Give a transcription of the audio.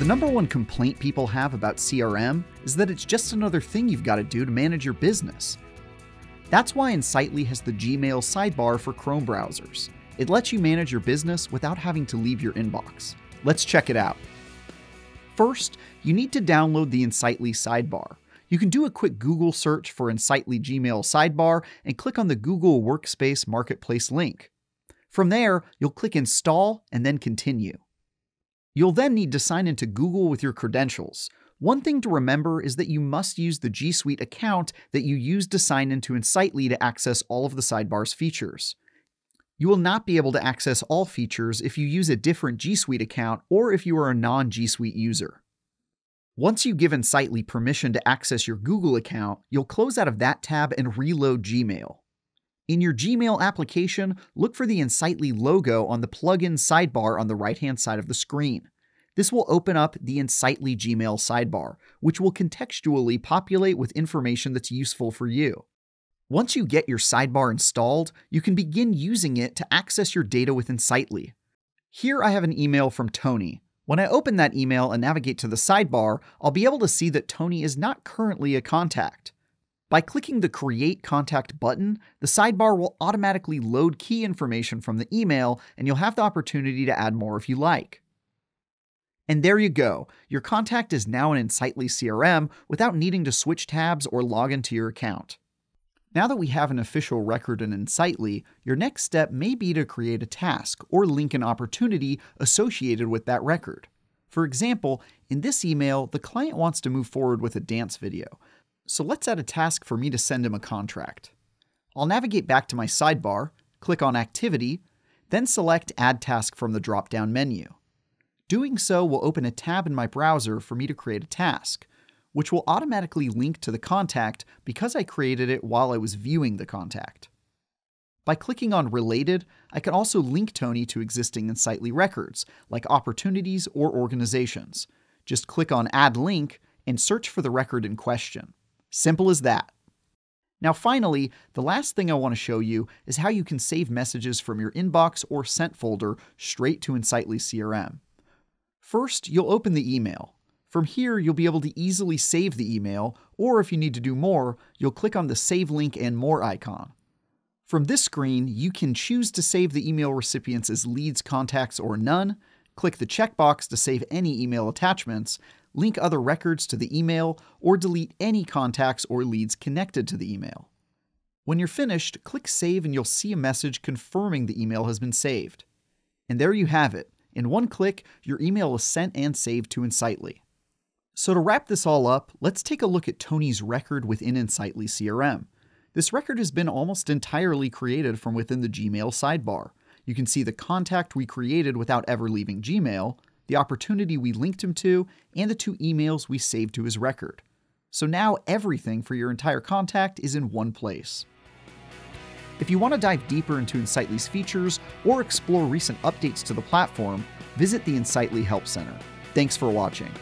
The number one complaint people have about CRM is that it's just another thing you've got to do to manage your business. That's why Insightly has the Gmail sidebar for Chrome browsers. It lets you manage your business without having to leave your inbox. Let's check it out. First, you need to download the Insightly sidebar. You can do a quick Google search for Insightly Gmail sidebar and click on the Google Workspace Marketplace link. From there, you'll click Install and then Continue. You'll then need to sign into Google with your credentials. One thing to remember is that you must use the G Suite account that you used to sign into Insightly to access all of the sidebar's features. You will not be able to access all features if you use a different G Suite account or if you are a non G Suite user. Once you give Insightly permission to access your Google account, you'll close out of that tab and reload Gmail. In your Gmail application, look for the Insightly logo on the plugin sidebar on the right hand side of the screen. This will open up the Insightly Gmail sidebar, which will contextually populate with information that's useful for you. Once you get your sidebar installed, you can begin using it to access your data with Insightly. Here I have an email from Tony. When I open that email and navigate to the sidebar, I'll be able to see that Tony is not currently a contact. By clicking the Create Contact button, the sidebar will automatically load key information from the email, and you'll have the opportunity to add more if you like. And there you go. Your contact is now an Insightly CRM without needing to switch tabs or log into your account. Now that we have an official record in Insightly, your next step may be to create a task or link an opportunity associated with that record. For example, in this email, the client wants to move forward with a dance video, so let's add a task for me to send him a contract. I'll navigate back to my sidebar, click on Activity, then select Add Task from the drop down menu. Doing so will open a tab in my browser for me to create a task, which will automatically link to the contact because I created it while I was viewing the contact. By clicking on Related, I can also link Tony to existing Insightly records, like opportunities or organizations. Just click on Add Link and search for the record in question. Simple as that. Now finally, the last thing I want to show you is how you can save messages from your inbox or sent folder straight to Insightly CRM. First, you'll open the email. From here, you'll be able to easily save the email, or if you need to do more, you'll click on the Save Link and More icon. From this screen, you can choose to save the email recipients as leads, contacts, or none, click the checkbox to save any email attachments, link other records to the email, or delete any contacts or leads connected to the email. When you're finished, click Save and you'll see a message confirming the email has been saved. And there you have it. In one click, your email is sent and saved to Insightly. So to wrap this all up, let's take a look at Tony's record within Insightly CRM. This record has been almost entirely created from within the Gmail sidebar. You can see the contact we created without ever leaving Gmail, the opportunity we linked him to, and the two emails we saved to his record. So now everything for your entire contact is in one place. If you want to dive deeper into Insightly's features or explore recent updates to the platform, visit the Insightly Help Center. Thanks for watching.